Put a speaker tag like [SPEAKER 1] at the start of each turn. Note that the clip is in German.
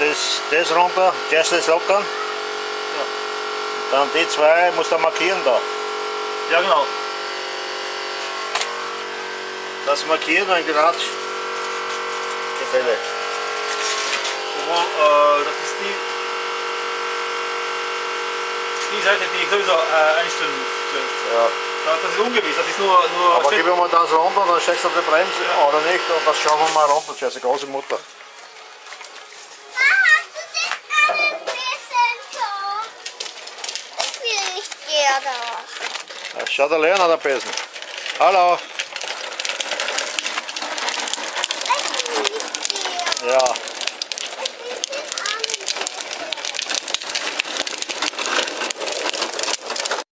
[SPEAKER 1] das, das runter, zuerst das lockern.
[SPEAKER 2] Ja.
[SPEAKER 1] Dann die zwei musst du markieren da.
[SPEAKER 2] Ja, genau.
[SPEAKER 1] Das markieren ein Grad Gefälle.
[SPEAKER 2] Wo, äh, das ist die, die Seite, die ich sowieso äh, einstellen muss.
[SPEAKER 1] Ja.
[SPEAKER 2] Da- Das ist ungewiss, das ist nur, nur
[SPEAKER 1] Aber gib mir das runter, dann steckst du auf die Bremse oder nicht und das schauen wir mal runter, die große Mutter.
[SPEAKER 3] Leona auch.
[SPEAKER 1] Da lá der Leon
[SPEAKER 3] am
[SPEAKER 1] besten.